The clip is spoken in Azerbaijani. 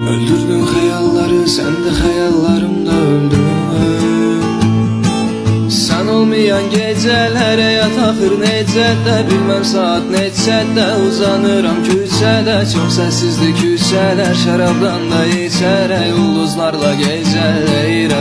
Öldürdün xəyalları, sən də xəyallarımda öldün. Sən olmayan gecələrə yataqır necədə Bilməm saat neçədə uzanıram. Küçədə Çox səssizdir küçələr şərabdan da içərək Ulduzlarla gecələyirəm mən